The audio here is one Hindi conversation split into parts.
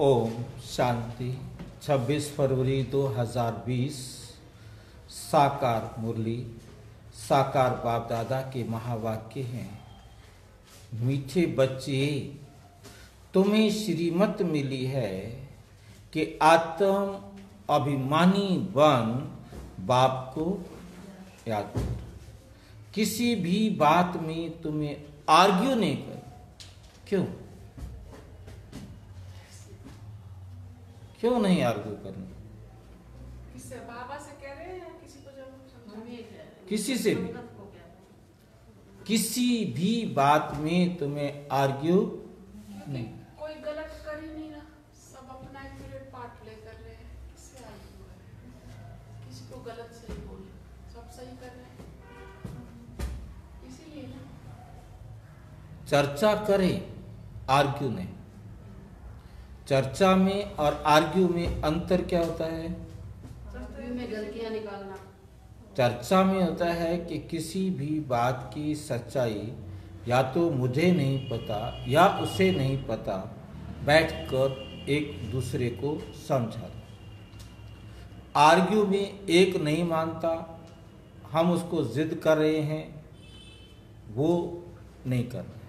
ओम शांति। 26 फरवरी 2020 साकार मुरली, साकार बाप दादा के महावाक्य हैं। मीठे बच्चे, तुम्हें श्रीमत मिली है कि आत्म अभिमानी बन बाप को याद करो। किसी भी बात में तुम्हें आर्ग्यू नहीं कर। क्यों? क्यों नहीं आर्ग्यू करना? किससे बाबा से कह रहे हैं या किसी को जब समझा? किसी से भी। किसी भी बात में तुम्हें आर्ग्यू नहीं। कोई गलत कर ही नहीं रहा। सब अपना एक्यूरेट पार्ट ले कर रहे हैं। किससे आर्ग्यू कर रहे हैं? किसी को गलत सही बोल सब सही कर रहे हैं। इसीलिए ना। चर्चा करें आर्ग्यू नहीं। चर्चा में और आर्ग्यू में अंतर क्या होता है? चर्चा में होता है कि किसी भी बात की सच्चाई या तो मुझे नहीं पता या उसे नहीं पता बैठकर एक दूसरे को समझा आर्ग्यू में एक नहीं मानता हम उसको जिद कर रहे हैं वो नहीं कर रहे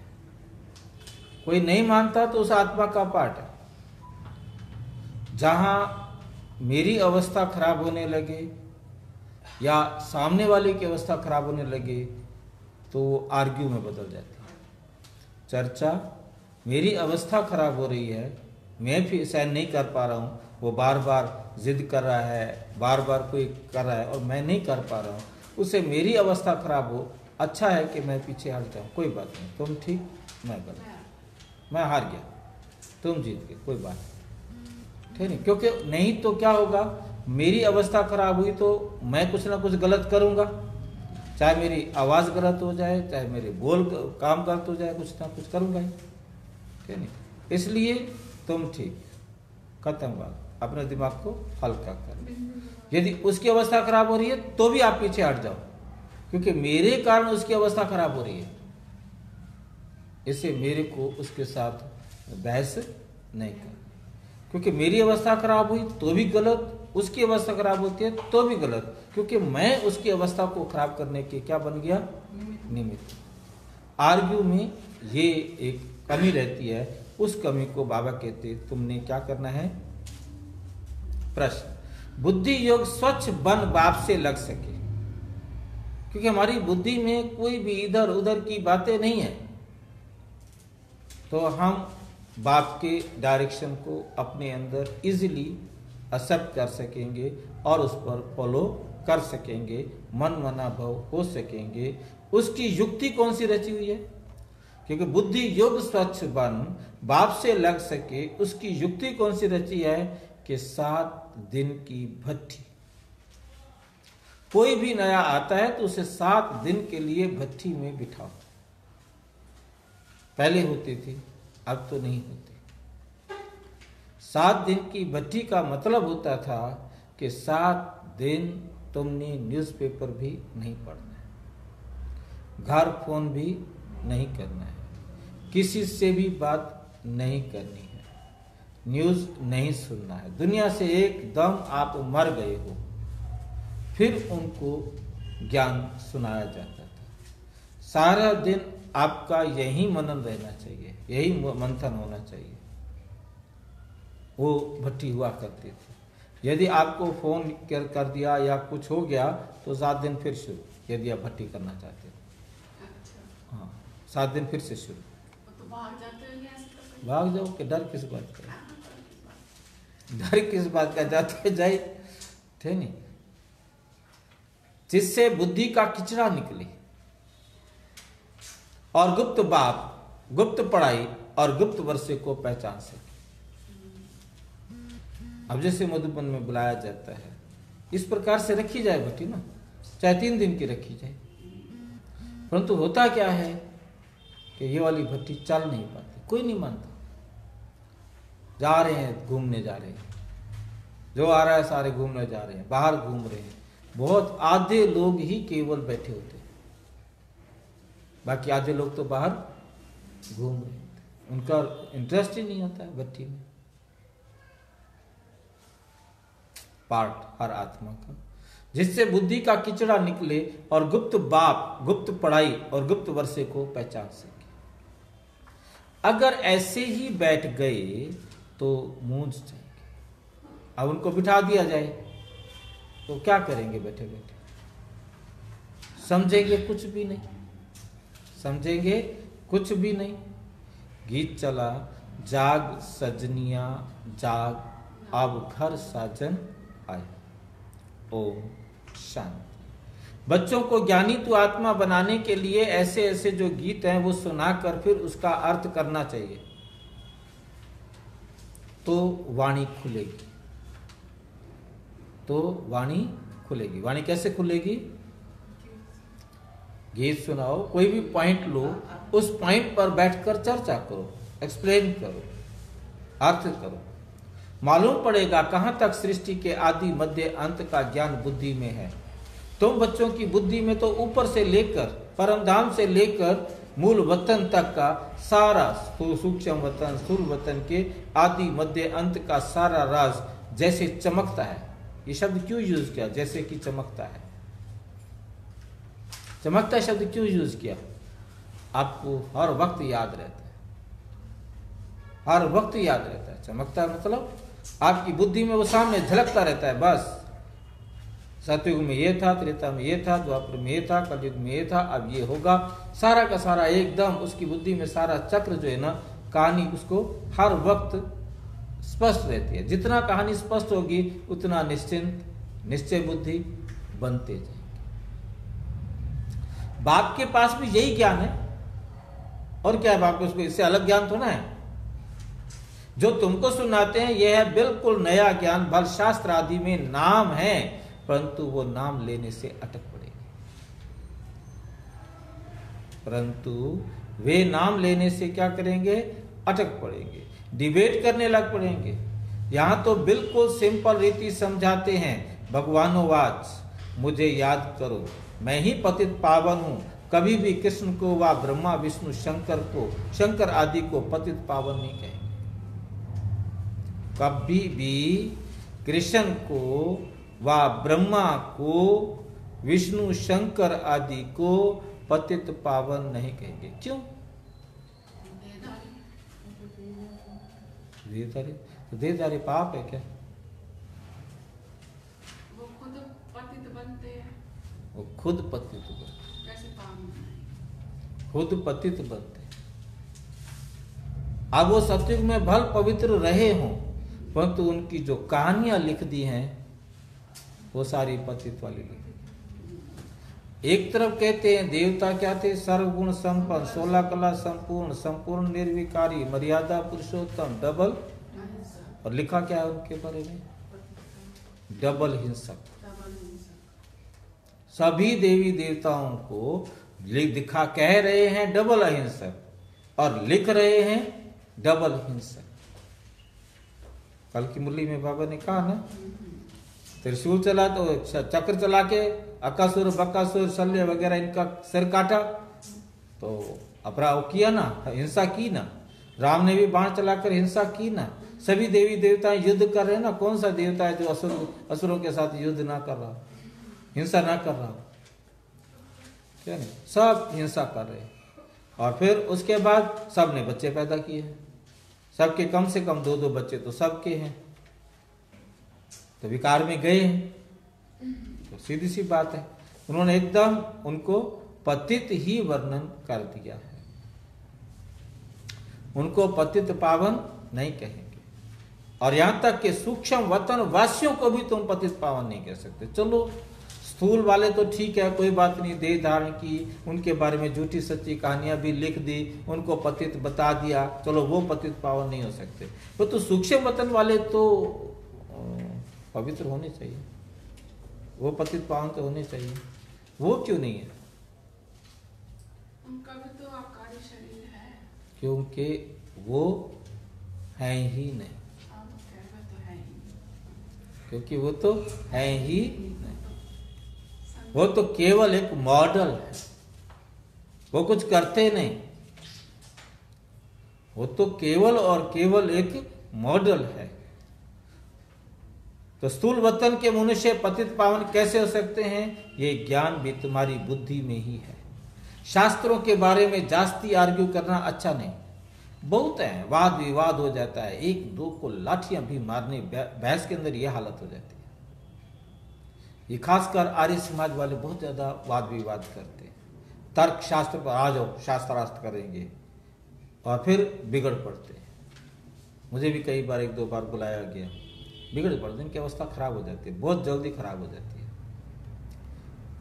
कोई नहीं मानता तो उस आत्मा का पाठ है। जहाँ मेरी अवस्था खराब होने लगे या सामने वाले की अवस्था खराब होने लगे तो वो आर्ग्यू में बदल जाती है। चर्चा मेरी अवस्था खराब हो रही है मैं भी सहन नहीं कर पा रहा हूँ वो बार बार जिद कर रहा है बार बार कोई कर रहा है और मैं नहीं कर पा रहा हूँ उससे मेरी अवस्था खराब हो अच्छा है कि मैं पीछे हट जाऊँ कोई बात नहीं तुम ठीक मैं गलत मैं हार गया तुम जीत गए कोई बात नहीं। ठीक है, क्योंकि नहीं तो क्या होगा? मेरी अवस्था खराब हुई तो मैं कुछ ना कुछ गलत करूँगा। चाहे मेरी आवाज़ गलत हो जाए, चाहे मेरे बोल काम गलत हो जाए, कुछ ना कुछ करूँगा ही। ठीक है, इसलिए तुम ठीक, खत्म बात। अपने दिमाग को हल्का कर। यदि उसकी अवस्था खराब हो रही है तो भी आप पीछे हट जाओ। क्योंकि मेरे कारण उसकी अवस्था खराब हो रही है। इससे मेरे को उसके साथ बहस नहीं कर क्योंकि मेरी अवस्था खराब हुई तो भी गलत उसकी अवस्था खराब होती है तो भी गलत। क्योंकि मैं उसकी अवस्था को खराब करने के क्या बन गया? निमित्त। आर्ग्यू में ये एक कमी रहती है। उस कमी को बाबा कहते तुमने क्या करना है? प्रश्न। बुद्धि योग स्वच्छ बन बाप से लग सके। क्योंकि हमारी बुद्धि में कोई भी इधर उधर की बातें नहीं है। तो हम बाप के डायरेक्शन को अपने अंदर इजीली एक्सेप्ट कर सकेंगे और उस पर फॉलो कर सकेंगे, मन मना भाव हो सकेंगे। उसकी युक्ति कौन सी रची हुई है? क्योंकि बुद्धि योग स्वच्छ बन, बाप से लग सके, उसकी युक्ति कौन सी रची है? कि सात दिन की भट्टी कोई भी नया आता है तो उसे सात दिन के लिए भट्टी में बिठाओ। पहले होती थी अब तो नहीं होती। सात दिन की भट्टी का मतलब होता था कि सात दिन तुमने न्यूज़पेपर भी नहीं पढ़ना है। घर फ़ोन भी नहीं करना है। किसी से भी बात नहीं करनी है। न्यूज़ नहीं सुनना है। दुनिया से एकदम आप मर गए हो। फिर उनको ज्ञान सुनाया जाता था। सारा दिन आपका यही मनन रहना चाहिए। यही मंथन होना चाहिए। वो भट्टी हुआ करती थी। यदि आपको फ़ोन कर, कर दिया या कुछ हो गया तो सात दिन फिर शुरू यदि आप भट्टी करना चाहते हो। अच्छा। हाँ सात दिन फिर से शुरू। तो भाग जाओ कि डर किस बात का? डर किस बात का? जाते जाए। थे नहीं। जिससे बुद्धि का किचरा निकले। और गुप्त बाप गुप्त पढ़ाई और गुप्त वर्षे को पहचान सके। अब जैसे मधुबन में बुलाया जाता है, इस प्रकार से रखी जाए भट्टी ना, चाहे तीन दिन की रखी जाए। परंतु होता क्या है कि ये वाली भट्टी चल नहीं पाती, कोई नहीं मानता। जा रहे हैं, घूमने जा रहे हैं। जो आ रहा है, सारे घूमने जा रहे हैं, बाहर घूम रहे हैं। बहुत आधे लोग ही केवल बैठे होते हैं। बाकी आधे लोग तो बाहर घूम रहे हैं। उनका इंटरेस्ट ही नहीं होता है भट्टी में। पार्ट हर आत्मा का। जिससे बुद्धि का किचड़ा निकले और गुप्त बाप, गुप्त पढ़ाई और गुप्त वर्षे को पहचान सके। अगर ऐसे ही बैठ गए तो मूंझ जाएँगे। अब उनको बिठा दिया जाए तो क्या करेंगे बैठे बैठे? समझेंगे कुछ भी नहीं। समझेंगे कुछ भी नहीं। गीत चला, जाग सजनिया, जाग, अब घर साजन आए। ओम शांति। बच्चों को ज्ञानी तु आत्मा बनाने के लिए ऐसे ऐसे जो गीत हैं वो सुनाकर फिर उसका अर्थ करना चाहिए। तो वाणी खुलेगी। तो वाणी खुलेगी। वाणी कैसे खुलेगी? गीत सुनाओ, कोई भी पॉइंट लो, उस पॉइंट पर बैठकर चर्चा करो एक्सप्लेन करो, अर्थ करो। मालूम पड़ेगा कहाँ तक सृष्टि के आदि मध्य अंत का ज्ञान बुद्धि में है। तुम बच्चों की बुद्धि में तो ऊपर से लेकर, परमधाम से लेकर मूल वतन तक का सारा सूक्ष्म वतन, स्थूल वतन के आदि मध्य अंत का सारा राज जैसे चमकता है। ये शब्द क्यों यूज़ किया? जैसे कि चमकता है। चमकता शब्द क्यों यूज़ किया? आपको हर वक्त याद रहता है। हर वक्त याद रहता है। चमकता मतलब आपकी बुद्धि में वो सामने झलकता रहता है, बस। सतयुग में ये था, त्रेता में ये था, द्वापर में ये था, कलयुग में ये था, अब ये होगा। सारा का सारा एकदम, उसकी बुद्धि में सारा चक्र जो है ना, कहानी उसको हर वक्त स्पष्ट रहती है। जितना कहानी स्पष्ट होगी, उतना निश्चिंत, निश्चय बुद्धि बनते जाएँगे। बाप के पास भी यही ज्ञान है। और क्या है बाप को उसको इससे अलग ज्ञान थोड़ा है? जो तुमको सुनाते हैं, यह है बिल्कुल नया ज्ञान। बल शास्त्र आदि में नाम है, परंतु वो नाम लेने से अटक पड़ेंगे। परंतु वे नाम लेने से क्या करेंगे? अटक पड़ेंगे। डिबेट करने लग पड़ेंगे। यहाँ तो बिल्कुल सिंपल रीति समझाते हैं भगवानोवाच मुझे याद करो। मैं ही पतित पावन हूँ। कभी भी कृष्ण को व ब्रह्मा विष्णु शंकर को शंकर आदि को पतित पावन नहीं कहेंगे। कभी भी कृष्ण को व ब्रह्मा को विष्णु शंकर आदि को पतित पावन नहीं कहेंगे। क्यों? देदारी तो देदारी पाप है क्या वो खुद पतित बनते हैं वो खुद पतित बनते। खुद पतित बनते। अब वो सत्युग में भल पवित्र रहे हों परंतु तो उनकी जो कहानियाँ लिख दी हैं वो सारी पतित वाली लिख एक तरफ़ कहते हैं देवता क्या थे? सर्वगुण संपन्न सोलह कला संपूर्ण संपूर्ण निर्विकारी मर्यादा पुरुषोत्तम डबल। और लिखा क्या है उनके बारे में? डबल हिंसक। सभी देवी देवताओं को दिखा कह रहे हैं डबल अहिंसक और लिख रहे हैं डबल हिंसक। कल की मुरली में बाबा ने कहा ना, त्रिशूल चला तो चक्र चला के अकासुर, बकासुर, शल्य वगैरह इनका सिर काटा। तो अपराध किया ना, हिंसा की ना। राम ने भी बाण चलाकर हिंसा की ना। सभी देवी देवता युद्ध कर रहे हैं ना, कौन सा देवता है जो असुर असुरों के साथ युद्ध ना कर रहा? हिंसा ना कर रहा क्या नहीं? सब हिंसा कर रहे और फिर उसके बाद सबने बच्चे पैदा किए हैं। सबके कम से कम दो दो बच्चे तो सबके हैं। तो विकार में गए हैं। तो सीधी सी बात है। उन्होंने एकदम उनको पतित ही वर्णन कर दिया है। उनको पतित पावन नहीं कहेंगे। और यहाँ तक कि सूक्ष्म वतन वासियों को भी तुम पतित पावन नहीं कह सकते। चलो स्थूल वाले तो ठीक है कोई बात नहीं देह धारण की उनके बारे में झूठी सच्ची कहानियाँ भी लिख दी उनको पतित बता दिया चलो वो पतित पावन नहीं हो सकते। वो तो सूक्ष्म वतन वाले तो पवित्र होने चाहिए। वो पतित पावन तो होने चाहिए। वो क्यों नहीं है? उनका भी तो आकारी शरीर है। क्योंकि वो है ही नहीं। रहे तो है ही। क्योंकि वो तो है ही नहीं। वो तो केवल एक मॉडल है। वो कुछ करते नहीं। वो तो केवल और केवल एक मॉडल है। तो स्थूल वतन के मनुष्य पतित पावन कैसे हो सकते हैं? ये ज्ञान भी तुम्हारी बुद्धि में ही है। शास्त्रों के बारे में जास्ती आर्ग्यू करना अच्छा नहीं। बहुत है वाद विवाद हो जाता है। एक दो को लाठियाँ भी मारने बहस के अंदर यह हालत हो जाती है। ये खासकर आर्य समाज वाले बहुत ज़्यादा वाद विवाद करते हैं। तर्क शास्त्र पर आ जाओ शास्त्रास्त्र करेंगे और फिर बिगड़ पड़ते हैं। मुझे भी कई बार, एक दो बार बुलाया गया। बिगड़ पड़ते इनकी अवस्था खराब हो जाती है, बहुत जल्दी खराब हो जाती है।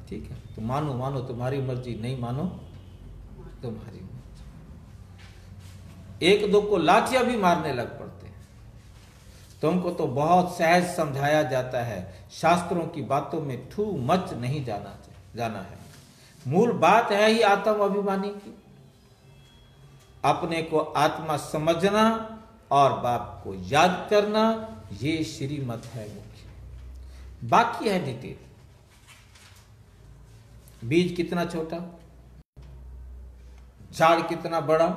ठीक है तो मानो मानो तुम्हारी मर्ज़ी, नहीं मानो, तुम्हारी मर्ज़ी। एक दो को लाठियाँ भी मारने लग पड़ते तुमको तो बहुत सहज समझाया जाता है। शास्त्रों की बातों में ठू मच नहीं जाना जाना है। मूल बात है ही आत्म अभिमानी की। अपने को आत्मा समझना और बाप को याद करना, ये श्रीमत है मुख्य। बाकी है डिटेल। बीज कितना छोटा? झाड़ कितना बड़ा?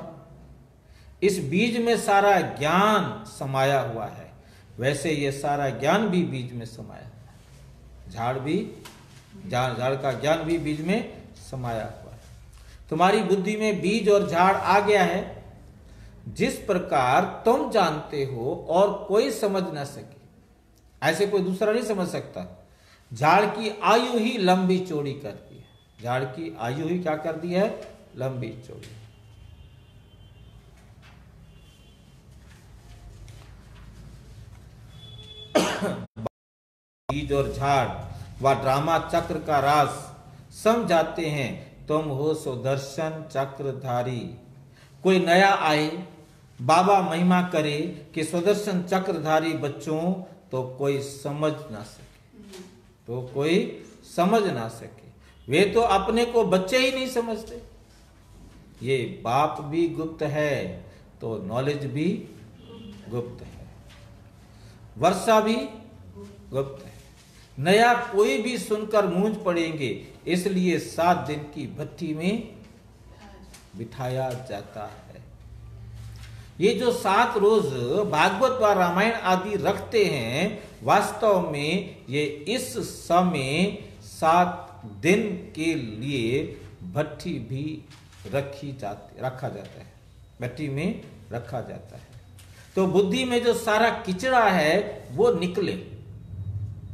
इस बीज में सारा ज्ञान समाया हुआ है। वैसे ये सारा ज्ञान भी बीज में समाया झाड़ भी झाड़ का ज्ञान भी बीज में समाया हुआ है। तुम्हारी बुद्धि में बीज और झाड़ आ गया है। जिस प्रकार तुम जानते हो और कोई समझ ना सके, ऐसे कोई दूसरा नहीं समझ सकता। झाड़ की आयु ही लंबी चौड़ी करती है। झाड़ की आयु ही क्या कर दी है? लंबी चौड़ी। बीज और झाड़ व ड्रामा चक्र का रास समझाते हैं, तुम हो सुदर्शन चक्रधारी। कोई नया आए, बाबा महिमा करे कि सुदर्शन चक्रधारी बच्चों तो कोई समझ ना सके। तो कोई समझ ना सके। वे तो अपने को बच्चे ही नहीं समझते। ये बाप भी गुप्त है तो नॉलेज भी गुप्त है। वर्षा भी गुप्त है। नया कोई भी सुनकर मूंज पड़ेंगे, इसलिए सात दिन की भट्टी में बिठाया जाता है। ये जो सात रोज भागवत व रामायण आदि रखते हैं, वास्तव में ये इस समय सात दिन के लिए भट्टी भी रखी जाती, रखा जाता है। भट्टी में रखा जाता है। तो बुद्धि में जो सारा किचड़ा है, वो निकले।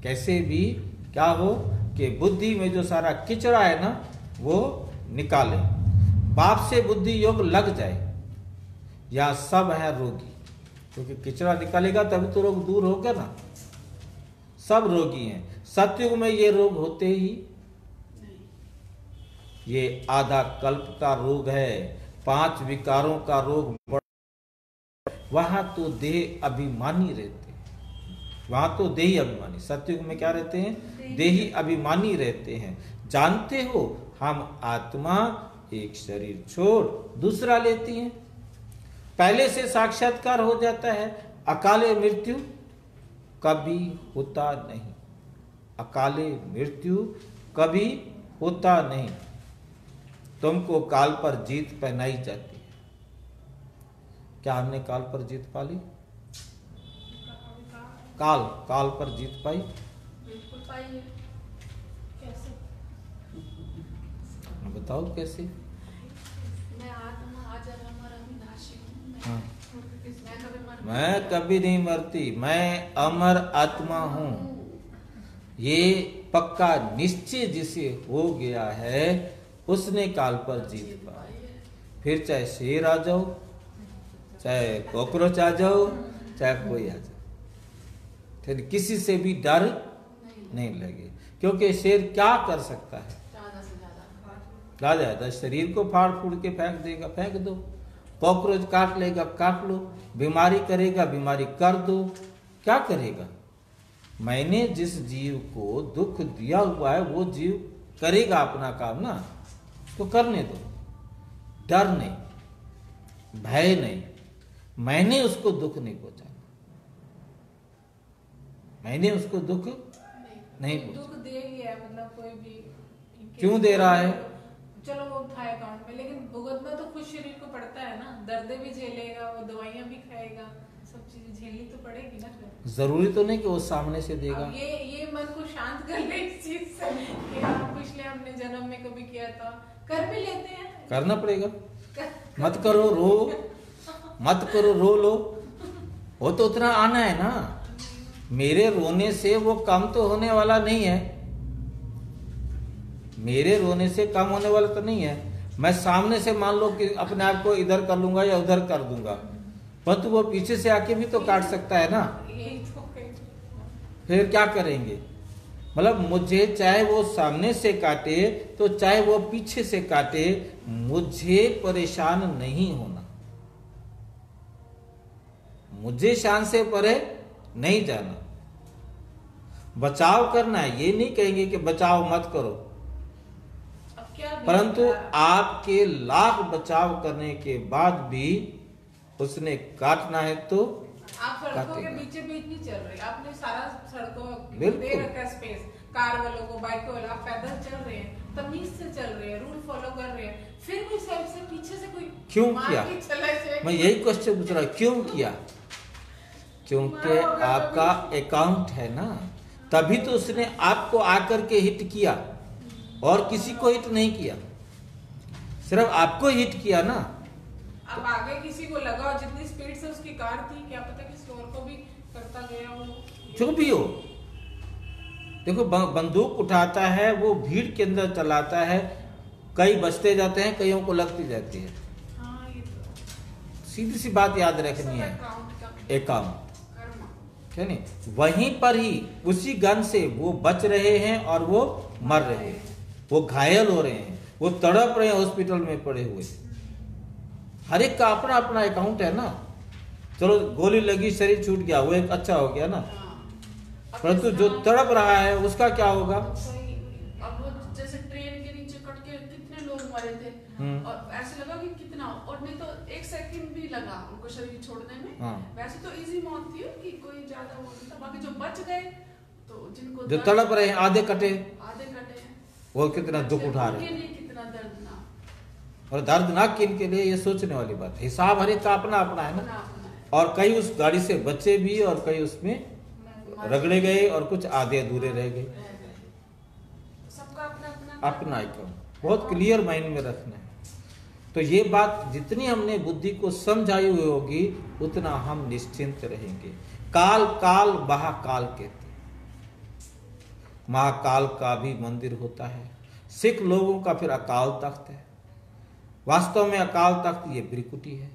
कैसे भी क्या हो कि बुद्धि में जो सारा किचड़ा है ना, वो निकाले। बाप से बुद्धि योग लग जाए, या सब है रोगी। क्योंकि किचड़ा निकालेगा, तभी तो रोग दूर होगा ना। सब रोगी हैं। सत्युग में ये रोग होते ही ये आधा कल्प का रोग है, पाँच विकारों का रोग वहाँ तो देह अभिमानी रहते वहाँ तो देही अभिमानी। सत्युग में क्या रहते हैं? देही। अभिमानी रहते हैं। जानते हो हम आत्मा एक शरीर छोड़ दूसरा लेती हैं। पहले से साक्षात्कार हो जाता है अकाले मृत्यु कभी होता नहीं। अकाले मृत्यु कभी होता नहीं। तुमको काल पर जीत पहनाई जाती क्या हमने काल पर जीत पा ली? काल काल पर जीत पाई। पाई कैसे? बताओ कैसे? मैं आत्मा हूँ मैं। मैं कभी मैं कभी नहीं मरती मैं अमर आत्मा हूँ। ये पक्का निश्चय जिसे हो गया है उसने काल पर जीत पाई। फिर चाहे शेर आ जाओ चाहे कॉकरोच आ जाओ चाहे कोई आ जाओ। फिर किसी से भी डर नहीं लगे क्योंकि शेर क्या कर सकता है? ज़्यादा से ज़्यादा। ला जाता शरीर को फाड़ फूड़ के फेंक देगा फेंक दो। कॉकरोच काट लेगा काट लो। बीमारी करेगा बीमारी कर दो। क्या करेगा? मैंने जिस जीव को दुख दिया हुआ है वो जीव करेगा अपना काम ना? तो करने दो। डर नहीं भय नहीं। मैंने उसको दुख नहीं पहुंचाना मैंने उसको दुख नहीं पहुँचा दुख दे ही है मतलब कोई भी क्यों दे रहा है? चलो वो उठाए अकाउंट में लेकिन भुगतना तो खुद शरीर को पड़ता है ना। दर्द भी झेलेगा वो दवाइयाँ भी खाएगा सब चीज़ें झेलनी तो पड़ेगी ना फिर। ज़रूरी तो नहीं कि वो सामने से देगा। ये ये मन को शांत कर ले इस चीज़ से कि हाँ पिछले हमने जन्म में कभी किया था। कर भी लेते हैं। करना पड़ेगा। कर- मत करो रो। मत करो, रो लो। वो तो उतना आना है ना। मेरे रोने से वो कम तो होने वाला नहीं है। मेरे रोने से कम होने वाला तो नहीं है। मैं सामने से मान लो कि अपने आप को इधर कर लूँगा या उधर कर दूँगा। परंतु वो पीछे से आके भी तो काट सकता है ना। फिर क्या करेंगे? मतलब मुझे चाहे वो सामने से काटे तो चाहे वो पीछे से काटे, मुझे परेशान नहीं होना। मुझे शान से परे नहीं जाना। बचाव करना है ये नहीं कहेंगे कि बचाव मत करो। परंतु आपके लाख बचाव करने के बाद भी उसने काटना है तो आप सड़कों के। बीचे बीच नहीं चल रहे आपने सारा सड़कों दे रखा है स्पेस कार वालों को बाइक वालों आप पैदल चल रहे हैं तमीज से चल रहे हैं रूल फॉलो कर रहे हैं। फिर भी साइड से पीछे से कोई क्यों किया? मैं यही क्वेश्चन पूछ रहा हूँ, क्यों किया? क्योंकि आपका अकाउंट है ना तभी तो उसने आपको आकर के हिट किया और किसी को हिट नहीं किया। सिर्फ़ आपको हिट किया ना। अब आगे किसी को लगा और जितनी स्पीड से उसकी कार थी क्या पता किसी और को भी करता गया हो। जो भी हो। देखो बंदूक उठाता है वो भीड़ के अंदर चलाता है कई बचते जाते हैं कईयों को लगती जाती है। हाँ तो सीधी सी बात याद रखनी है। अकाउंट है नहीं? वहीं पर ही उसी गन से वो बच रहे हैं और वो मर रहे हैं। वो घायल हो रहे हैं। वो तड़प रहे हैं हॉस्पिटल में पड़े हुए। हर एक का अपना अपना अकाउंट है ना। चलो गोली लगी शरीर छूट गया वो एक अच्छा हो गया ना। हाँ। परंतु जो तड़प रहा है उसका क्या होगा वही, अब वो जैसे ट्रेन के नीचे कट के कितने लोग मरे थे हम्म। और ऐसे लगा कि कितना और नहीं तो एक सेकंड भी लगा उनको शरीर छोड़ने में। हाँ। वैसे तो इजी मौत थी कि कोई ज़्यादा वो नहीं था। बाकी जो बच गए तो जिनको जो तड़प रहे हैं आधे कटे। आधे कटे वो कितना दुख उठा रहे हैं। कितना दर्दनाक। और दर्दनाक किन के लिए ये सोचने वाली बात है। हिसाब हर एक का अपना अपना है ना। है। और कई उस गाड़ी से बचे भी और कई उसमें रगड़े गए। और कुछ आधे अधूरे रह गए। सबका अपना अपना बहुत क्लियर माइंड में रखना है। तो ये बात जितनी हमने बुद्धि को समझाई हुई होगी, उतना हम निश्चिंत रहेंगे। काल काल, महाकाल कहते महाकाल का भी मंदिर होता है। सिख लोगों का फिर अकाल तख्त है। वास्तव में अकाल तख्त ये ब्रिकुटी है।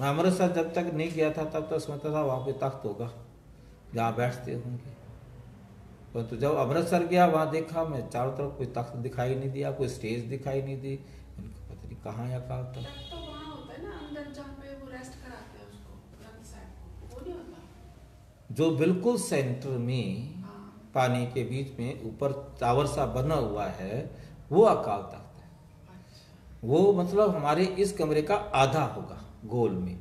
मैं अमृतसर जब तक नहीं गया था, तब तक समझता था, वहाँ पे तख्त होगा। जहाँ बैठते होंगे। परंतु तो जब अमृतसर गया, वहाँ देखा, मैं चारों तरफ़ कोई तख्त दिखाई नहीं दिया, कोई स्टेज दिखाई नहीं दी। कहा, नहीं कहाँ है तो वहाँ होता है ना अंदर जहाँ पे वो रेस्ट कराते हैं उसको वो नहीं होता। जो बिल्कुल सेंटर में हाँ। पानी के बीच में ऊपर टावर सा बना हुआ है वो अकाल तख्त है। अच्छा। वो मतलब हमारे इस कमरे का आधा होगा गोल में।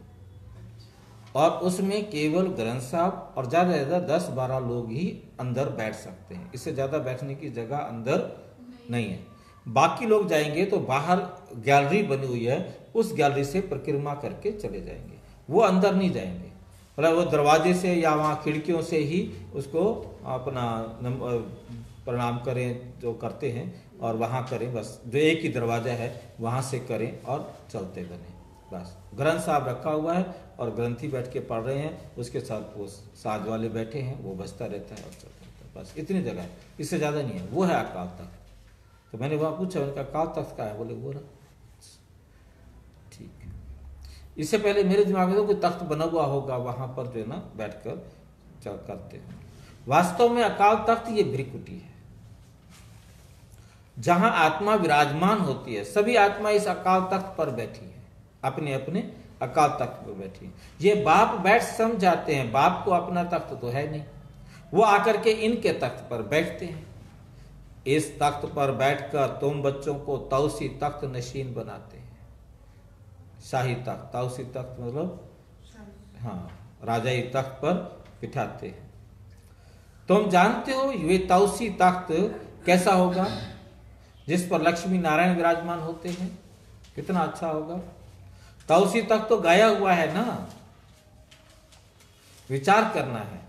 और उसमें केवल ग्रंथ साहब और ज़्यादा से ज़्यादा दस बारह लोग ही अंदर बैठ सकते हैं। इससे ज़्यादा बैठने की जगह अंदर नहीं है। बाकी लोग जाएँगे तो बाहर गैलरी बनी हुई है, उस गैलरी से परिक्रमा करके चले जाएँगे। वो अंदर नहीं जाएँगे। मतलब वो दरवाजे से या वहाँ खिड़कियों से ही उसको अपना प्रणाम करें, जो करते हैं, और वहाँ करें, बस जो एक ही दरवाज़ा है, वहाँ से करें और चलते बने। बस। ग्रंथ साहब रखा हुआ है और ग्रंथी बैठ के पढ़ रहे हैं, उसके साथ वो साज वाले बैठे हैं, वो बजता रहता है और चलता रहता है। बस, इतनी जगह है। इससे ज़्यादा नहीं है। वो है अकाल तख्त तो मैंने वहाँ पूछा उनका अकाल तख्त का है? बोले, वो रहा। ठीक। इससे पहले मेरे दिमाग में तो कोई तख्त बना हुआ होगा वहाँ पर जो है ना, बैठकर चल करते वास्तव में अकाल तख्त ये भ्रिकुटी है। जहाँ आत्मा विराजमान होती है, सभी आत्मा इस अकाल तख्त पर बैठी है। अपने अपने अकाल तख्त पर बैठी है। ये बाप बैठ सम जाते हैं, बाप को अपना तख्त तो है नहीं। वो आकर के इनके तख्त पर बैठते हैं। इस तख्त पर बैठकर तुम बच्चों को तौसी तख्त नशीन बनाते हैं। शाही तख्त तौसी तख्त मतलब? हाँ राजाई तख्त पर बिठाते हैं। तुम जानते हो ये तौसी तख्त कैसा होगा? जिस पर लक्ष्मी नारायण विराजमान होते हैं। कितना अच्छा होगा। तौसी तख्त तो गाया हुआ है ना? विचार करना है।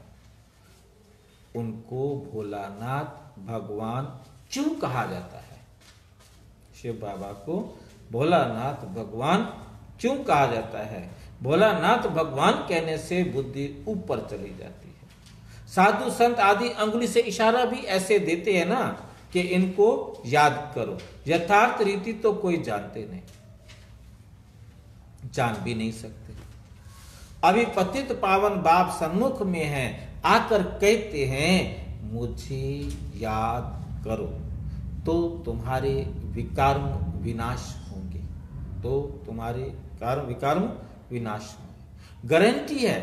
उनको भोलानाथ भगवान क्यों कहा जाता है। शिव बाबा को भोलानाथ भगवान क्यों कहा जाता है। भोलानाथ भगवान कहने से बुद्धि ऊपर चली जाती है। साधु संत आदि अंगुली से इशारा भी ऐसे देते हैं ना कि इनको याद करो। यथार्थ रीति तो कोई जानते नहीं। जान भी नहीं सकते। अभी पतित पावन बाप सम्मुख में है, आकर कहते हैं, मुझे याद करो तो तुम्हारे विकर्म विनाश होंगे। तो तुम्हारे कर्म, विकर्म विनाश होंगे। गारंटी है।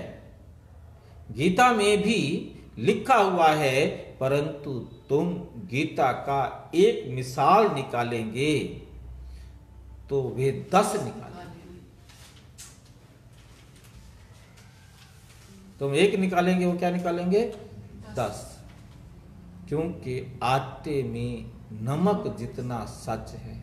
गीता में भी लिखा हुआ है, परंतु तुम गीता का एक मिसाल निकालेंगे तो वे दस निकालेंगे। तुम एक निकालेंगे, वो क्या निकालेंगे? दस। क्योंकि आटे में नमक जितना सच है।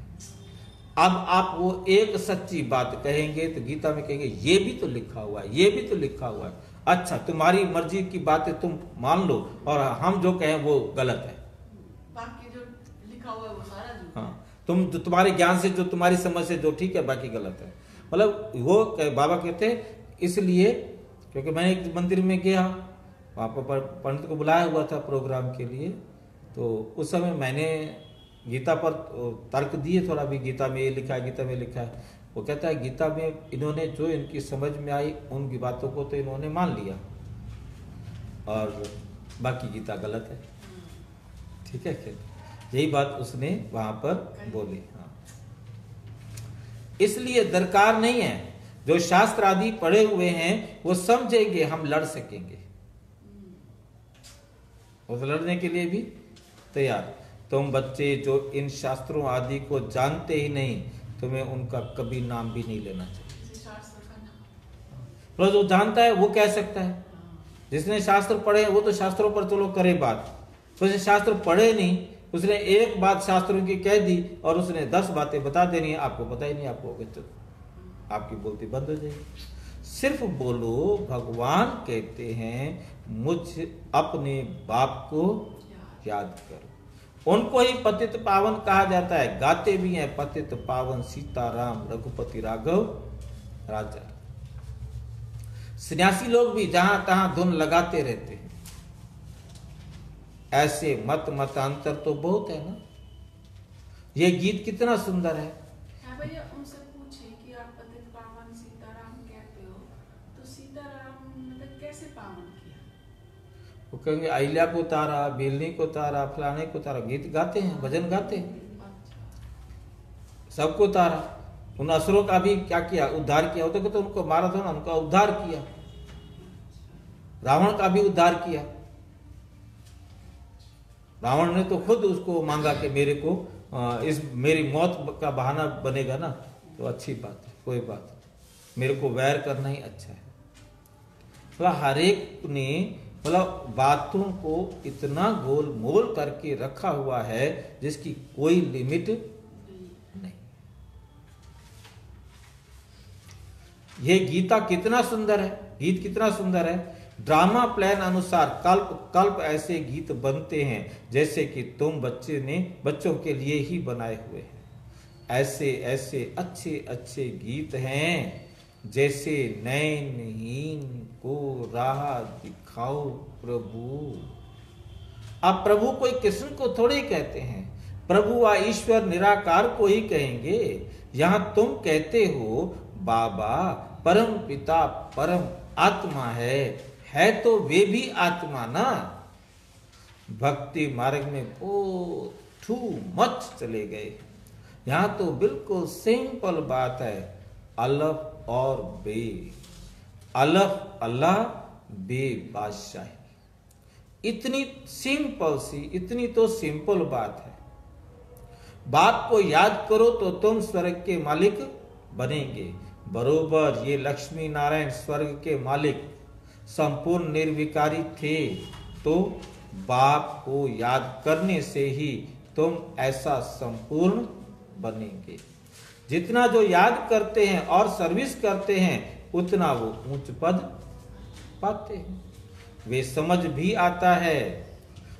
अब आप वो एक सच्ची बात कहेंगे तो गीता में कहेंगे ये भी तो लिखा हुआ है ये भी तो लिखा हुआ है। अच्छा तुम्हारी मर्ज़ी की बातें तुम मान लो और हम जो कहें वो गलत है। बाकी जो लिखा हुआ है वो सारा झूठ हाँ। तुम जो तुम्हारे ज्ञान से जो तुम्हारी समझ से जो ठीक है बाकी गलत है। मतलब वो बाबा कहते इसलिए क्योंकि मैं एक मंदिर में गया वहाँ पर पंडित को बुलाया हुआ था प्रोग्राम के लिए। तो उस समय मैंने गीता पर तर्क दिए, थोड़ा भी गीता में ये लिखा है गीता में लिखा। है वो कहता है, गीता में इन्होंने जो इनकी समझ में आई, उनकी बातों को तो इन्होंने मान लिया। और बाकी गीता गलत है। ठीक है क्या यही बात उसने वहाँ पर बोली हाँ। इसलिए दरकार नहीं है। जो शास्त्र आदि पढ़े हुए हैं, वो समझेंगे, हम लड़ सकेंगे। उस लड़ने के लिए भी तैयार। तुम बच्चे जो इन शास्त्रों आदि को जानते ही नहीं, तुम्हें उनका कभी नाम भी नहीं लेना चाहिए। नाम तो जो जानता है, वो कह सकता है। जिसने शास्त्र पढ़े, वो तो शास्त्रों पर चलो, करे बात। तो उसने शास्त्र पढ़े नहीं, उसने एक बात शास्त्रों की कह दी और उसने दस बातें बता देनी है, आपको पता ही नहीं, आपको तो आपकी बोलती बंद हो जाएगी। सिर्फ़ बोलो, भगवान कहते हैं मुझ अपने बाप को याद करो। उनको ही पतित पावन कहा जाता है। गाते भी हैं पतित पावन सीताराम, रघुपति राघव, राजा। सन्यासी लोग भी जहाँ तहां धुन लगाते रहते हैं। ऐसे मत मतांतर तो बहुत है ना। ये गीत कितना सुंदर है। वो कहेंगे, अहिल्या को तारा, बेलनी को तारा, फलाने को तारा, गीत गाते हैं, भजन गाते हैं। सबको तारा। उन असुरों का भी क्या किया? उद्धार किया। होता तो उनको मारा था ना उनका उद्धार किया। रावण का भी उद्धार किया। रावण ने तो खुद उसको मांगा कि मेरे को इस, मेरी मौत का बहाना बनेगा ना तो अच्छी बात है, कोई बात मेरे को वैर करना ही अच्छा है। मतलब हर एक ने मतलब बातों को इतना गोल मोल करके रखा हुआ है जिसकी कोई लिमिट नहीं। ये गीता कितना सुंदर है, गीत कितना सुंदर है। ड्रामा प्लान अनुसार कल्प कल्प ऐसे गीत बनते हैं जैसे कि तुम बच्चे ने, बच्चों के लिए ही बनाए हुए हैं। ऐसे ऐसे अच्छे अच्छे गीत हैं। जैसे नैनहीन को राह दिखाओ प्रभु। आप प्रभु कोई कृष्ण को थोड़े कहते हैं। प्रभु व ईश्वर निराकार को ही कहेंगे। यहाँ तुम कहते हो, बाबा, परम पिता, परम आत्मा है। है तो वे भी आत्मा ना। भक्ति मार्ग में बहुत टू मच चले गए। यहाँ तो बिल्कुल सिंपल बात है। अलफ और बे। अलफ, अल्लाह, बे बादशाही। इतनी सिंपल सी, इतनी तो सिंपल बात है। बाप को याद करो तो तुम स्वर्ग के मालिक बनेंगे। बरोबर, ये लक्ष्मी नारायण स्वर्ग के मालिक संपूर्ण निर्विकारी थे। तो बाप को याद करने से ही तुम ऐसा संपूर्ण बनेंगे। जितना जो याद करते हैं और सर्विस करते हैं, उतना वो ऊंच पद पाते हैं। वे समझ भी आता है।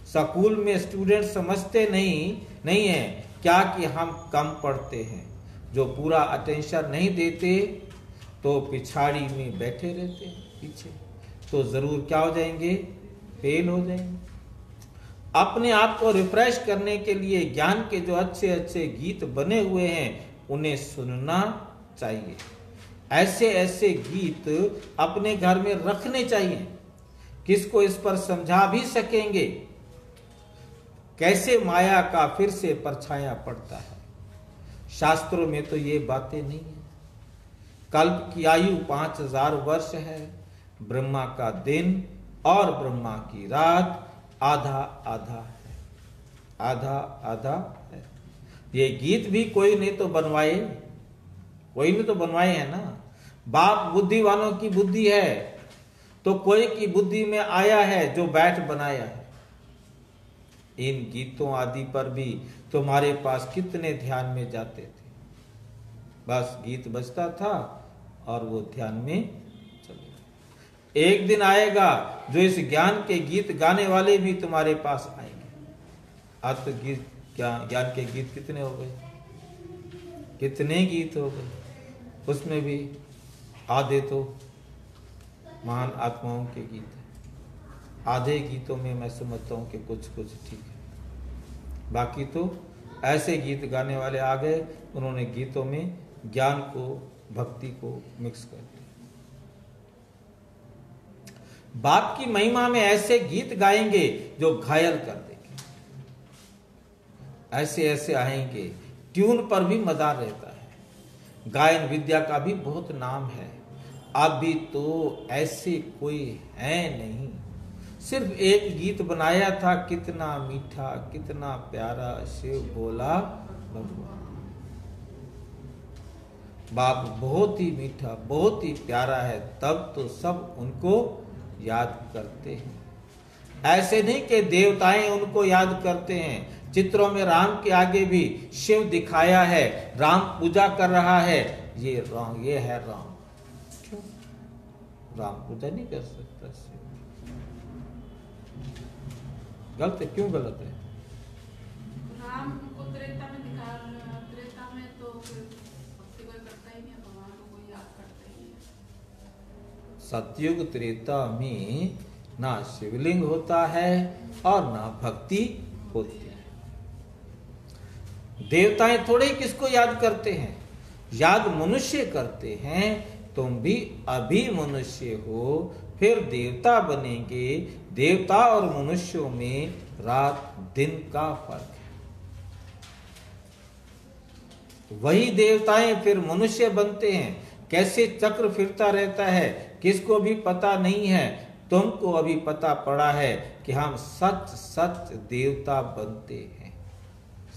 स्कूल में स्टूडेंट समझते नहीं नहीं है क्या कि हम कम पढ़ते हैं। जो पूरा अटेंशन नहीं देते तो पिछाड़ी में बैठे रहते हैं, पीछे। तो ज़रूर क्या हो जाएँगे? फेल हो जाएँगे। अपने आप को रिफ्रेश करने के लिए ज्ञान के जो अच्छे अच्छे गीत बने हुए हैं उन्हें सुनना चाहिए। ऐसे ऐसे गीत अपने घर में रखने चाहिए। किसको इस पर समझा भी सकेंगे? कैसे माया का फिर से परछाया पड़ता है? शास्त्रों में तो ये बातें नहीं है। कल्प की आयु पाँच हज़ार वर्ष है। ब्रह्मा का दिन और ब्रह्मा की रात आधा आधा है। आधा आधा ये गीत भी कोई नहीं तो बनवाए, कोई नहीं तो बनवाए है ना। बाप बुद्धिवानों की बुद्धि है तो कोई की बुद्धि में आया है जो बैठ बनाया है। इन गीतों आदि पर भी तुम्हारे पास कितने ध्यान में जाते थे। बस गीत बजता था और वो ध्यान में चले एक दिन आएगा जो इस ज्ञान के गीत गाने वाले भी तुम्हारे पास आएँगे। आज तो गीत ज्ञान के गीत कितने हो गए? कितने गीत हो गए? उसमें भी आधे तो महान आत्माओं के गीत है। आधे गीतों में मैं समझता हूँ कि कुछ कुछ ठीक है। बाकी तो ऐसे गीत गाने वाले आ गए, उन्होंने गीतों में ज्ञान को, भक्ति को मिक्स कर दिया। बाप की महिमा में ऐसे गीत गाएँगे जो घायल कर देंगे ऐसे ऐसे आएँगे। ट्यून पर भी मज़ा रहता है। गायन विद्या का भी बहुत नाम है। अभी तो ऐसे कोई है नहीं। सिर्फ़ एक गीत बनाया था, कितना मीठा, कितना प्यारा शिव बोला भगवान। बाप बहुत ही मीठा, बहुत ही प्यारा है, तब तो सब उनको याद करते हैं। ऐसे नहीं कि देवताएँ उनको याद करते हैं। चित्रों में राम के आगे भी शिव दिखाया है राम पूजा कर रहा है। ये राम ये है राम क्यों राम पूजा नहीं कर सकता शिव। गलत है क्यों गलत है? राम को त्रेता में दिखा त्रेता में तो भक्ति कोई करता ही नहीं भगवान को कोई याद करता ही नहीं। सतयुग त्रेता में ना शिवलिंग होता है और ना भक्ति होती है देवताएँ थोड़े किसको याद करते हैं? याद मनुष्य करते हैं। तुम भी अभी मनुष्य हो, फिर देवता बनेंगे। देवता और मनुष्यों में रात दिन का फ़र्क है। वही देवताएँ फिर मनुष्य बनते हैं। कैसे चक्र फिरता रहता है, किसको भी पता नहीं है। तुमको अभी पता पड़ा है कि हम सच सच देवता बनते हैं।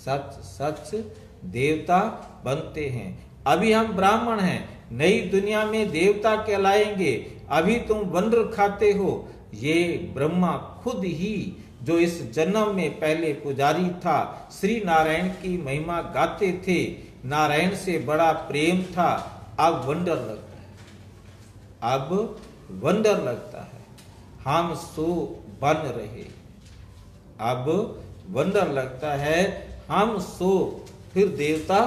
सच सच देवता बनते हैं। अभी हम ब्राह्मण हैं, नई दुनिया में देवता कहलाएँगे। अभी तुम वंड्र खाते हो। ये ब्रह्मा खुद ही, जो इस जन्म में पहले पुजारी था श्री नारायण की महिमा गाते थे। नारायण से बड़ा प्रेम था। अब वंडर लगता है। अब वंडर लगता है। हम सो बन रहे। अब वंडर लगता है। हम सो फिर देवता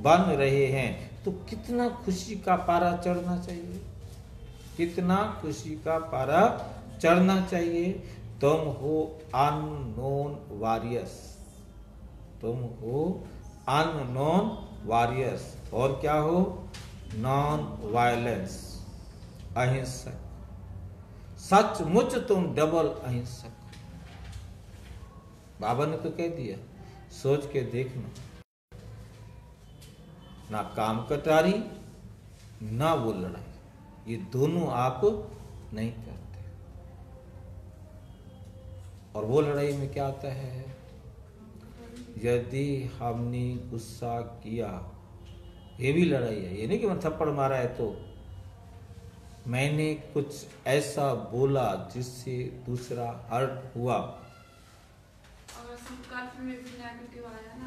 बन रहे हैं। तो कितना खुशी का पारा चढ़ना चाहिए? कितना खुशी का पारा चढ़ना चाहिए? तुम हो अननोन वारियस तुम हो अननोन वारियस और क्या हो? नॉन वायलेंस अहिंसक। सचमुच तुम डबल अहिंसक बाबा ने तो कह दिया। सोच के देखना। ना काम कटारी, ना वो लड़ाई। ये दोनों आप नहीं करते। और वो लड़ाई में क्या आता है? यदि हमने गुस्सा किया, ये भी लड़ाई है। ये नहीं कि मैं थप्पड़ मारा है तो। मैंने कुछ ऐसा बोला जिससे दूसरा हर्ट हुआ अगर संस्कार में भी नेगेटिव आया ना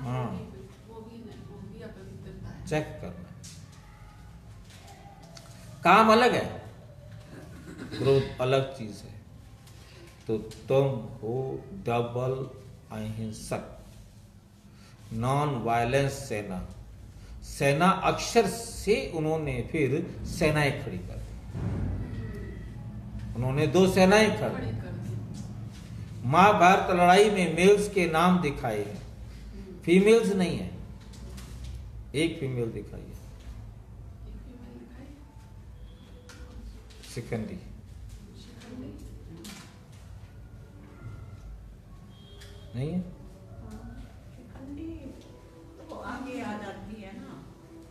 हाँ। वो भी वो भी नहीं वो भी अपवित्रता चेक करना काम अलग है। क्रोध अलग चीज़ है। तो तुम हो डबल अहिंसक। नॉन वायलेंस सेना। सेना अक्षर से उन्होंने फिर सेनाएँ खड़ी कर। उन्होंने दो सेनाएँ खड़ी महाभारत लड़ाई में मेल्स के नाम दिखाए हैं। फीमेल्स नहीं है। एक फीमेल दिखाई है। सिकंदी नहीं है?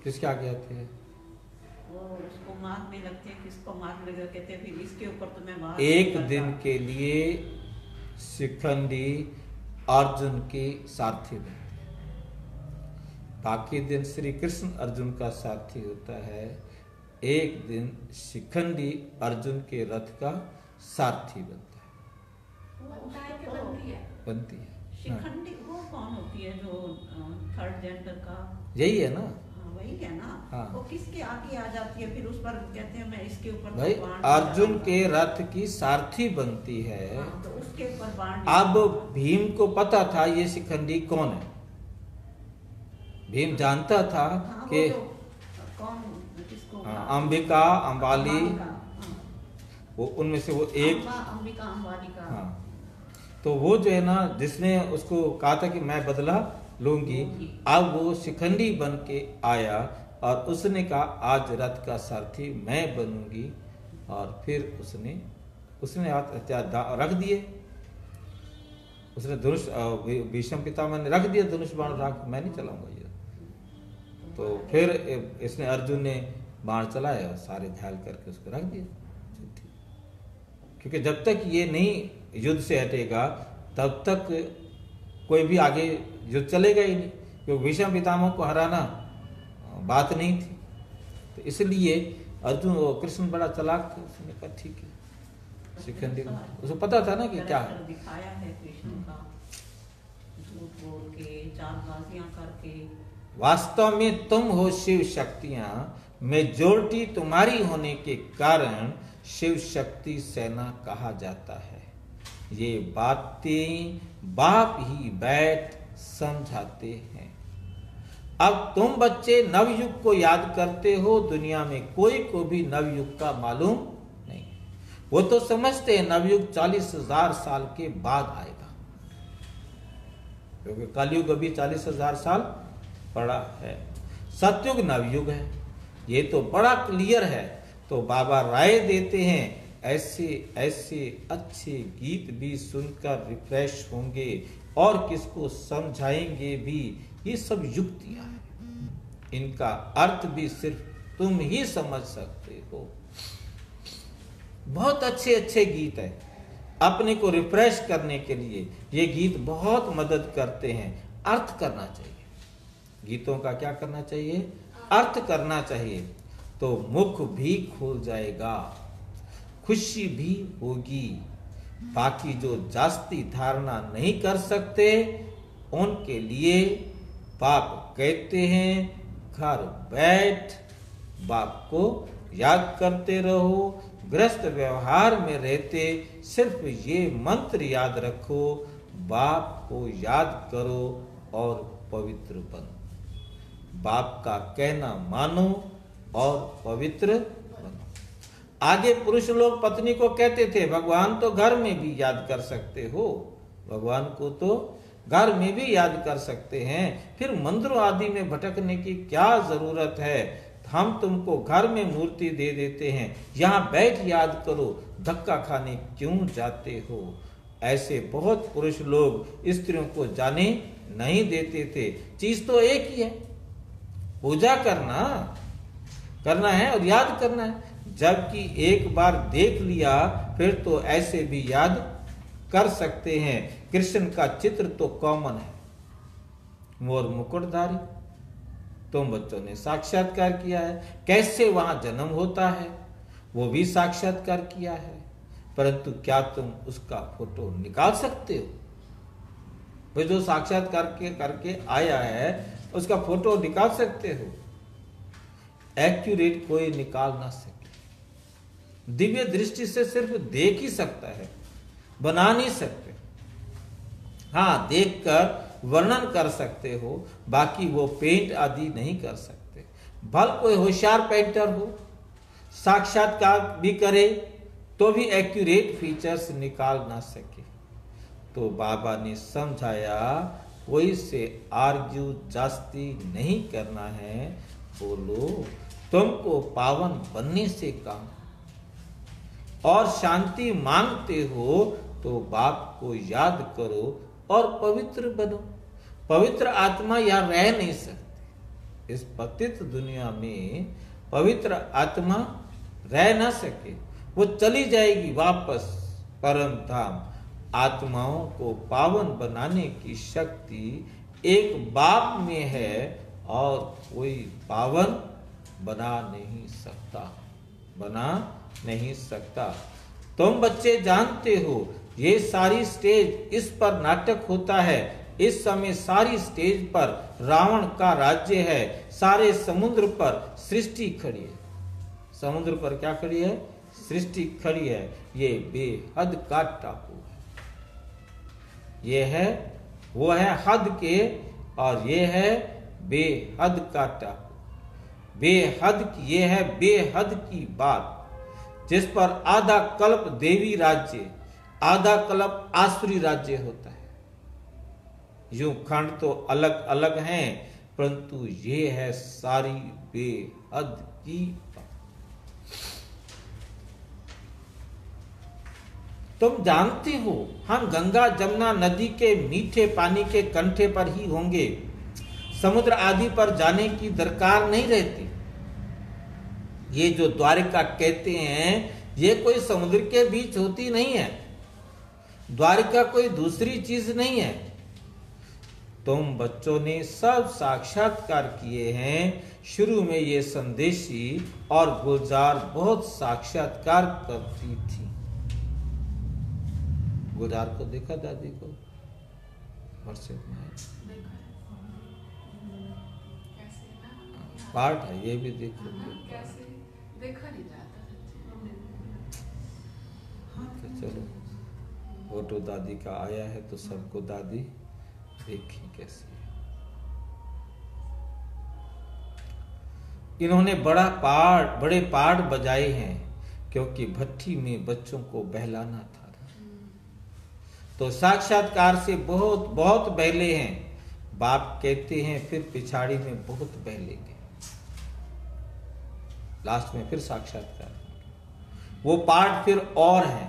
किसके आगे आते हैं? वो उसको मारने लगते हैं किसको मारने लगे कहते हैं फिर इसके ऊपर तो मैं एक दिन के लिए शिखंडी अर्जुन के सारथी बनते हैं। बाकी दिन श्री कृष्ण अर्जुन का सारथी होता है। एक दिन शिखंडी अर्जुन के रथ का सारथी बनता है। बनती है। बनती है। शिखंडी वो कौन होती है जो थर्ड जेंडर का? यही है ना। वही है ना? हाँ। वो किसके आगे आ जाती है? फिर उस पर कहते हैं मैं इसके ऊपर भाई अर्जुन के रथ की सारथी बनती है। हाँ, तो उसके ऊपर अब भीम को पता था ये शिखंडी कौन है। भीम जानता था हाँ, कि हाँ, अंबिका अंबाली। हाँ। वो उनमें से वो एक। अंबा, अंबिका अंबाली का हाँ। तो वो जो है ना जिसने उसको कहा था कि मैं बदला लूँगी। अब वो शिखंडी बन के आया और उसने कहा, आज रथ का सारथी मैं बनूँगी। और फिर उसने उसने हाथ हथियार रख दिए। उसने धनुष भीष्म पितामह ने रख दिया धनुष बाण, रख, मैं नहीं चलाऊँगा ये। तो फिर इसने अर्जुन ने बाण चलाया और सारे घायल करके उसको रख दिया क्योंकि जब तक ये नहीं युद्ध से हटेगा, तब तक कोई भी आगे युद्ध चलेगा ही नहीं क्योंकि भीष्म पितामह को हराना बात नहीं थी। तो इसलिए अर्जुन कृष्ण बड़ा चलाक थे उसने कहा ठीक है शिखंडी को उसको पता था ना कि क्या है। दिखाया है करके। वास्तव में तुम हो शिव शक्तियाँ मेजोरिटी तुम्हारी होने के कारण शिव शक्ति सेना कहा जाता है। ये बातें बाप ही बैठ समझाते हैं। अब तुम बच्चे नवयुग को याद करते हो, दुनिया में कोई को भी नवयुग का मालूम नहीं। वो तो समझते हैं नवयुग चालीस हज़ार साल के बाद आएगा। क्योंकि कलयुग अभी चालीस हज़ार साल पड़ा है। सतयुग नवयुग है। ये तो बड़ा क्लियर है। तो बाबा राय देते हैं ऐसे ऐसे अच्छे गीत भी सुनकर रिफ्रेश होंगे और किसको समझाएँगे भी, ये सब युक्तियाँ हैं। इनका अर्थ भी सिर्फ़ तुम ही समझ सकते हो। बहुत अच्छे अच्छे गीत है। अपने को रिफ्रेश करने के लिए ये गीत बहुत मदद करते हैं। अर्थ करना चाहिए। गीतों का क्या करना चाहिए? अर्थ करना चाहिए। तो मुख भी खुल जाएगा। खुशी भी होगी। बाकी जो जास्ती धारणा नहीं कर सकते, उनके लिए बाप कहते हैं, घर बैठ, बाप को याद करते रहो। ग्रस्त व्यवहार में रहते सिर्फ़ ये मंत्र याद रखो, बाप को याद करो और पवित्र बनो। बाप का कहना मानो और पवित्र आगे पुरुष लोग पत्नी को कहते थे, भगवान तो घर में भी याद कर सकते हो। भगवान को तो घर में भी याद कर सकते हैं। फिर मंदिरों आदि में भटकने की क्या ज़रूरत है? हम तुमको घर में मूर्ति दे देते हैं। यहाँ बैठ याद करो, धक्का खाने क्यों जाते हो? ऐसे बहुत पुरुष लोग स्त्रियों को जाने नहीं देते थे। चीज़ तो एक ही है। पूजा करना करना है और याद करना है। जबकि एक बार देख लिया, फिर तो ऐसे भी याद कर सकते हैं। कृष्ण का चित्र तो कॉमन है। मोर मुकुटधारी, तुम बच्चों ने साक्षात्कार किया है। कैसे वहाँ जन्म होता है, वो भी साक्षात्कार किया है। परंतु क्या तुम उसका फ़ोटो निकाल सकते हो? भाई जो साक्षात्कार के करके आया है, उसका फ़ोटो निकाल सकते हो? एक्यूरेट कोई निकाल ना सके। दिव्य दृष्टि से सिर्फ़ देख ही सकता है, बना नहीं सकते। हाँ देखकर वर्णन कर सकते हो, बाकी वो पेंट आदि नहीं कर सकते। भल कोई होशियार पेंटर हो, साक्षात्कार भी करे तो भी एक्यूरेट फीचर्स निकाल ना सके। तो बाबा ने समझाया, कोई से आर्ग्यू जास्ती नहीं करना है, बोलो, तुमको पावन बनने से काम और शांति मांगते हो तो बाप को याद करो और पवित्र बनो। पवित्र आत्मा यहाँ रह नहीं सकती। इस पतित दुनिया में पवित्र आत्मा रह ना सके। वो चली जाएगी वापस परम धाम। आत्माओं को पावन बनाने की शक्ति एक बाप में है और कोई पावन बना नहीं सकता। बना नहीं सकता। तुम बच्चे जानते हो, ये सारी स्टेज इस पर नाटक होता है। इस समय सारी स्टेज पर रावण का राज्य है। सारे समुद्र पर सृष्टि खड़ी है। समुद्र पर क्या खड़ी है? सृष्टि खड़ी है। ये बेहद का टापू है। ये है, वो है हद के और ये है बेहद का टापू। बेहद ये है बेहद की बात। जिस पर आधा कल्प देवी राज्य, आधा कल्प आसुरी राज्य होता है। यूँ खंड तो अलग अलग हैं, परंतु ये है सारी बेहद की तुम जानते हो, हम गंगा जमुना नदी के मीठे पानी के कंठे पर ही होंगे। समुद्र आदि पर जाने की दरकार नहीं रहती। ये जो द्वारिका कहते हैं ये कोई समुद्र के बीच होती नहीं है। द्वारिका कोई दूसरी चीज़ नहीं है। तुम बच्चों ने सब साक्षात्कार किए हैं। शुरू में ये संदेशी और गुलजार बहुत साक्षात्कार करती थी। गुलजार को देखा दादी को? पार्ट है ये भी देखो जाता तो चलो। फ़ोटो दादी का आया है तो सबको दादी देखी कैसी है। इन्होंने बड़ा पार्ट बड़े पार्ट बजाए हैं, क्योंकि भट्टी में बच्चों को बहलाना था। तो साक्षात्कार से बहुत बहुत बहले हैं। बाप कहते हैं, फिर पिछाड़ी में बहुत बहलेंगे। लास्ट में फिर साक्षात्कार। वो पार्ट फिर और है।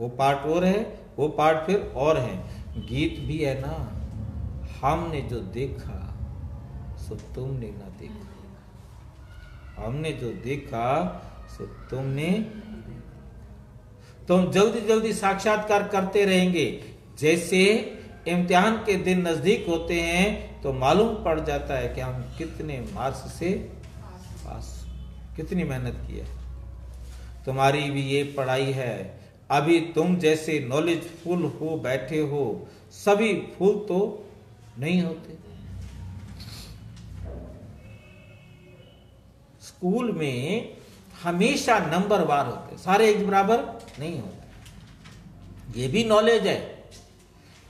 वो पार्ट और है, वो पार्ट फिर और है। गीत भी है ना, हमने जो देखा, सो तुमने ना देखा। हमने जो देखा, सो तुमने तुम जल्दी जल्दी साक्षात्कार करते रहेंगे। जैसे इम्तिहान के दिन नज़दीक होते हैं तो मालूम पड़ जाता है कि हम कितने मार्क्स से कितनी मेहनत की है। तुम्हारी भी ये पढ़ाई है। अभी तुम जैसे नॉलेज फुल हो बैठे हो, सभी फूल तो नहीं होते। स्कूल में हमेशा नंबर वार होते, सारे एक बराबर नहीं होते। ये भी नॉलेज है।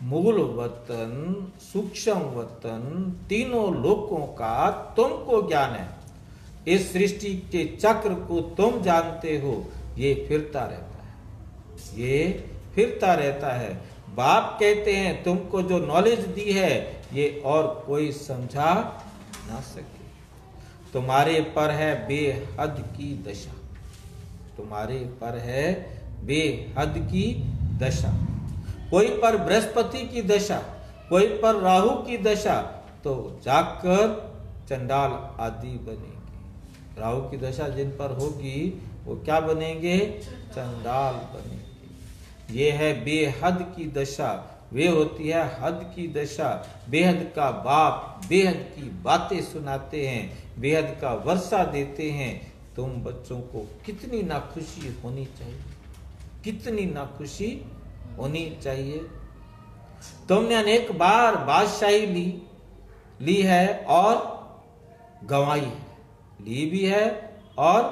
मूल वतन, सूक्ष्म वतन, तीनों लोकों का तुमको ज्ञान है। इस सृष्टि के चक्र को तुम जानते हो, ये फिरता रहता है। ये फिरता रहता है। बाप कहते हैं, तुमको जो नॉलेज दी है, ये और कोई समझा ना सके। तुम्हारे पर है बेहद की दशा। तुम्हारे पर है बेहद की दशा। कोई पर बृहस्पति की दशा, कोई पर राहु की दशा तो जाकर चंडाल आदि बनेंगे राहु की दशा जिन पर होगी, वो क्या बनेंगे? चंडाल बनेंगे। ये है बेहद की दशा। वे होती है हद की दशा। बेहद का बाप बेहद की बातें सुनाते हैं, बेहद का वर्षा देते हैं। तुम बच्चों को कितनी नाखुशी होनी चाहिए। कितनी नाखुशी होनी चाहिए। तुमने अनेक बार बादशाही ली ली है और गंवाई है। ली भी है और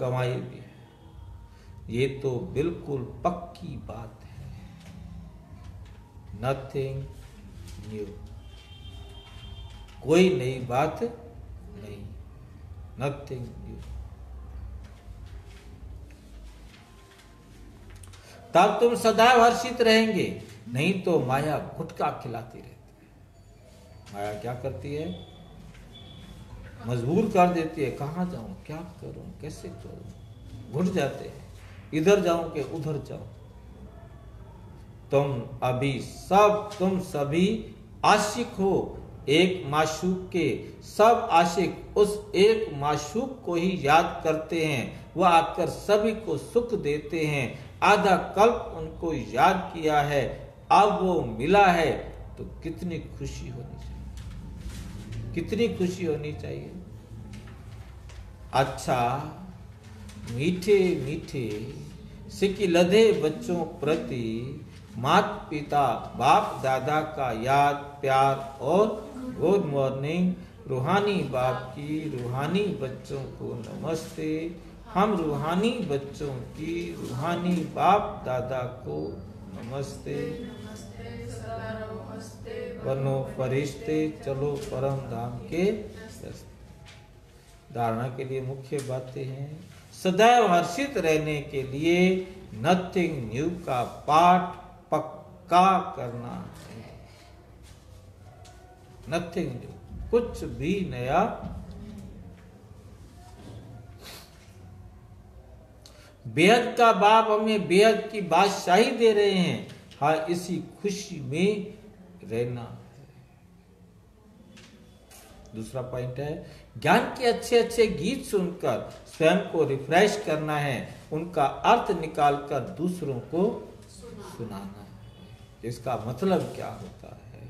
कमाई भी है। ये तो बिल्कुल पक्की बात है। नथिंग न्यू कोई नई बात नहीं। नथिंग न्यू तब तुम सदैव हर्षित रहेंगे, नहीं तो माया गुटका खिलाती रहती है। माया क्या करती है? मजबूर कर देती है। कहाँ जाऊँ? क्या करूँ? कैसे करूँ? घुट जाते हैं। इधर जाऊँ के उधर जाऊँ? तुम अभी सब, तुम सभी आशिक हो। एक माशूक के सब आशिक उस एक माशूक को ही याद करते हैं। वह आकर सभी को सुख देते हैं। आधा कल्प उनको याद किया है। अब वो मिला है। तो कितनी खुशी चाहिए कितनी खुशी होनी चाहिए। अच्छा मीठे मीठे सिक्की लधे बच्चों प्रति मात पिता बाप दादा का याद, प्यार और गुड मॉर्निंग। रूहानी बाप की रूहानी बच्चों को नमस्ते। हम रूहानी बच्चों की रूहानी बाप दादा को नमस्ते। बनो फरिश्ते चलो परम धाम के धारणा के लिए मुख्य बातें हैं। सदैव हर्षित रहने के लिए नथिंग न्यू का पाठ पक्का करना है। नथिंग न्यू कुछ भी नया बेहद का बाप हमें बेहद की बादशाही दे रहे हैं। हाँ इसी खुशी में रहना। है दूसरा पॉइंट है, ज्ञान के अच्छे अच्छे गीत सुनकर स्वयं को रिफ्रेश करना है। उनका अर्थ निकालकर दूसरों को सुनाना है। इसका मतलब क्या होता है?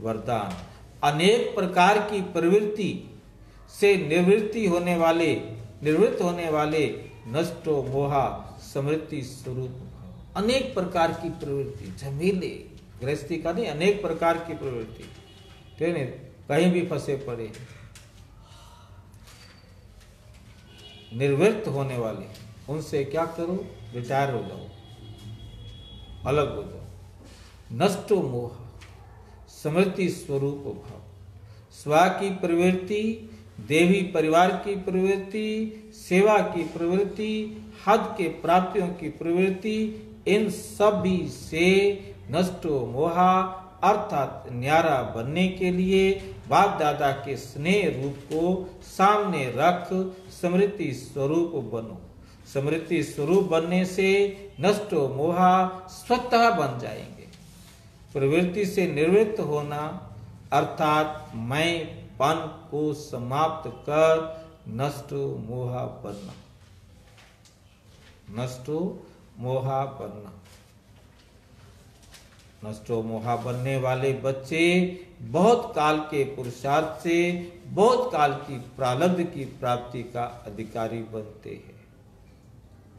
वरदान, अनेक प्रकार की प्रवृत्ति से निवृत्ति होने वाले निवृत्त होने वाले नष्टो मोहा समृद्धि स्वरूप। अनेक प्रकार की प्रवृत्ति, झमेले, गृहस्थी का नहीं, अनेक प्रकार की प्रवृत्ति। कहीं भी फंसे पड़े। निर्वृत्त होने वाले, उनसे क्या करो? रिटायर हो जाओ अलग हो जाओ नष्टो मोह, समृद्धि स्वरूप भाव स्व की प्रवृत्ति देवी परिवार की प्रवृत्ति, सेवा की प्रवृत्ति, हद के प्राप्तियों की प्रवृत्ति, इन सभी से नष्टो मोहा, अर्थात न्यारा बनने के लिए बाप दादा के स्नेह रूप को सामने रख समृद्धि स्वरूप बनो। समृद्धि स्वरूप बनने से नष्टो मोहा स्वतः बन जाएँगे। प्रवृत्ति से निवृत्त होना, अर्थात मैं पन को समाप्त कर नष्ट मोहा बनना नष्टो मोहा बनना नष्टो मोहा बनने वाले बच्चे बहुत काल के पुरुषार्थ से, बहुत काल की प्रारब्ध की प्राप्ति का अधिकारी बनते हैं।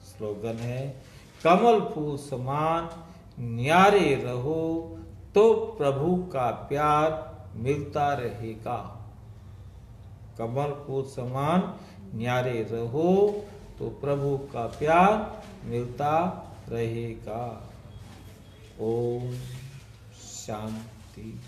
स्लोगन है, कमल फूल समान, न्यारे रहो तो प्रभु का प्यार मिलता रहेगा। कमल को समान न्यारे रहो तो प्रभु का प्यार मिलता रहेगा। ओम शांति।